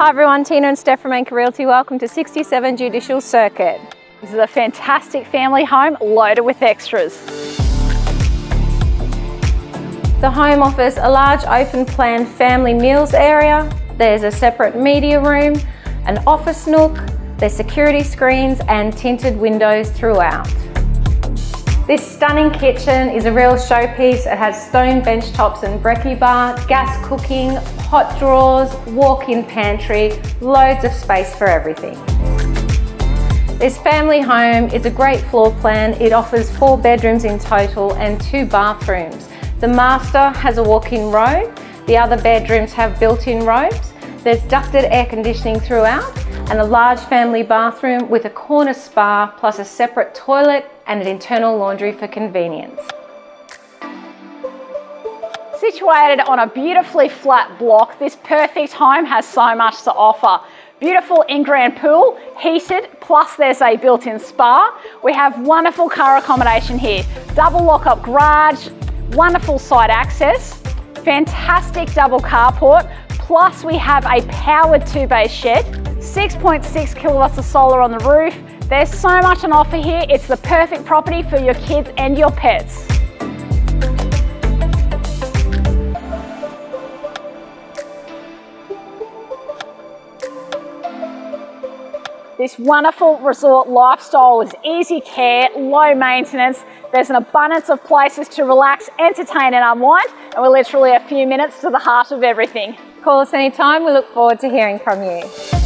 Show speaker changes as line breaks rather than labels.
Hi everyone, Tina and Steph from Anchor Realty. Welcome to 67 Judicial Circuit.
This is a fantastic family home loaded with extras.
The home offers a large open plan family meals area. There's a separate media room, an office nook, there's security screens and tinted windows throughout. This stunning kitchen is a real showpiece. It has stone bench tops and brekkie bar, gas cooking, hot drawers, walk-in pantry, loads of space for everything. This family home is a great floor plan. It offers four bedrooms in total and two bathrooms. The master has a walk-in robe. The other bedrooms have built-in robes. There's ducted air conditioning throughout and a large family bathroom with a corner spa plus a separate toilet and an internal laundry for convenience.
Situated on a beautifully flat block, this perfect home has so much to offer. Beautiful in-ground pool, heated, plus there's a built-in spa. We have wonderful car accommodation here. Double lock-up garage, wonderful side access, fantastic double carport, plus we have a powered two-bay shed 6.6 kilowatts of solar on the roof. There's so much on offer here. It's the perfect property for your kids and your pets. This wonderful resort lifestyle is easy care, low maintenance. There's an abundance of places to relax, entertain and unwind, and we're literally a few minutes to the heart of everything.
Call us anytime. We look forward to hearing from you.